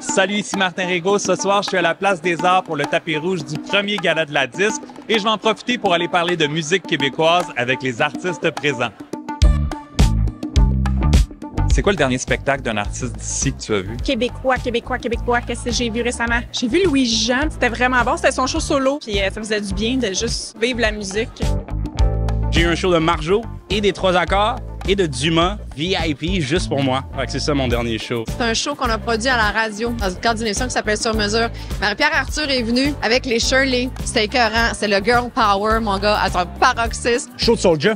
Salut, ici Martin Rigaud. Ce soir, je suis à la Place des Arts pour le tapis rouge du premier gala de la disque et je vais en profiter pour aller parler de musique québécoise avec les artistes présents. C'est quoi le dernier spectacle d'un artiste d'ici que tu as vu? Québécois, Québécois, Québécois, qu'est-ce que j'ai vu récemment? J'ai vu Louis-Jean, c'était vraiment bon, c'était son show solo, puis euh, ça faisait du bien de juste vivre la musique. J'ai eu un show de Marjo et des Trois Accords et de Dumas VIP juste pour moi. Fait que c'est ça mon dernier show. C'est un show qu'on a produit à la radio dans une coordination qui s'appelle Sur mesure. Marie-Pierre Arthur est venue avec les Shirley. C'était écœurant. C'est le girl power, mon gars, à son paroxysme. Show de Soulja.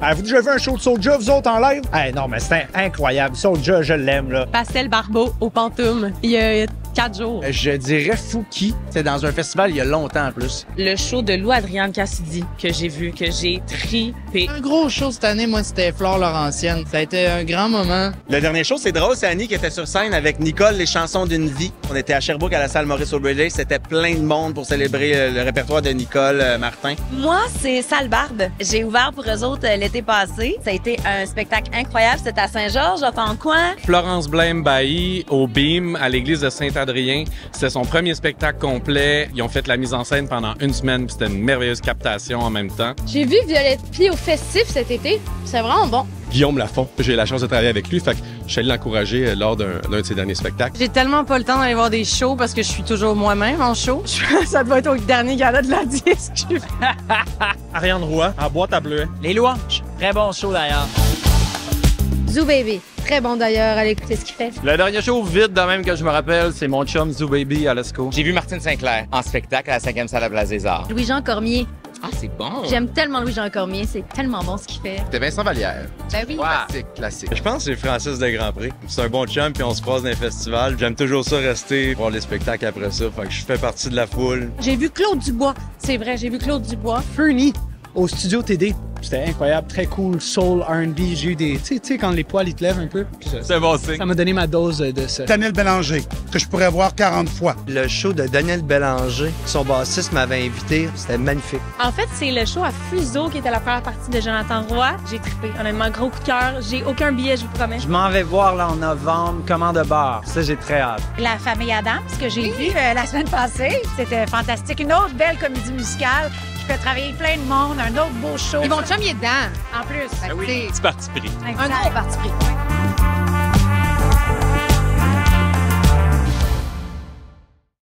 Avez-vous déjà vu un show de Soulja, vous autres, en live? Eh non, mais c'était incroyable. Soulja, je l'aime, là. Pastel Barbeau au Pantoum. Il y a quatre jours. Je dirais Fouki. C'est dans un festival il y a longtemps en plus. Le show de Lou Adrienne Cassidy que j'ai vu, que j'ai tripé. Un gros show cette année, moi, c'était Flore Laurentienne. Ça a été un grand moment. Le dernier show, c'est drôle, c'est Annie qui était sur scène avec Nicole, les chansons d'une vie. On était à Sherbrooke à la salle Maurice O'Brien. C'était plein de monde pour célébrer euh, le répertoire de Nicole euh, Martin. Moi, c'est Salle Barbe. J'ai ouvert pour eux autres euh, l'été passé. Ça a été un spectacle incroyable. C'était à Saint-Georges, en coin. Florence Blame Bailly au BIM à l'église de Saint-Adrien. C'était son premier spectacle complet. Ils ont fait la mise en scène pendant une semaine, puis c'était une merveilleuse captation en même temps. J'ai vu Violette Pie au festif cet été. C'est vraiment bon. Guillaume Lafont. J'ai eu la chance de travailler avec lui, fait que je suis allé l'encourager lors d'un de ses derniers spectacles. J'ai tellement pas le temps d'aller voir des shows parce que je suis toujours moi-même en show. Ça doit être au dernier gala de la disque. Ariane Roy, en boîte à bleuet. Les louanges. Très bon show d'ailleurs. Zoo Baby. Très bon d'ailleurs, allez écouter ce qu'il fait. Le dernier show vide de même que je me rappelle, c'est mon chum Zoo Baby à l'ESCO. J'ai vu Martine Sinclair en spectacle à la 5e salle à Place des Arts. Louis-Jean Cormier. Ah, c'est bon. J'aime tellement Louis-Jean Cormier, c'est tellement bon ce qu'il fait. C'était Vincent Vallière. Ben oui. Classique, classique. Je pense que c'est Francis de Grand Prix. C'est un bon chum, puis on se croise dans les festivals. J'aime toujours ça rester, voir les spectacles après ça. Fait que je fais partie de la foule. J'ai vu Claude Dubois. C'est vrai, j'ai vu Claude Dubois. Fernie au studio TD. C'était incroyable, très cool, soul, R&B. J'ai eu des, tu sais, quand les poils ils te lèvent un peu. C'est bon signe. Ça m'a donné ma dose de ça. Daniel Bélanger, que je pourrais voir 40 fois. Le show de Daniel Bélanger, son bassiste m'avait invité, c'était magnifique. En fait, c'est le show à Fuseau qui était la première partie de Jonathan Roy. J'ai trippé. Honnêtement, gros coup de cœur. J'ai aucun billet, je vous promets. Je m'en vais voir là en novembre, commande de bar. Ça, j'ai très hâte. La famille Adams, que j'ai vu euh, la semaine passée. C'était fantastique. Une autre belle comédie musicale qui fait travailler plein de monde. Un autre beau show. Ils vont chum, il est dedans. En plus. Ah oui, petit parti pris. Un gros parti pris.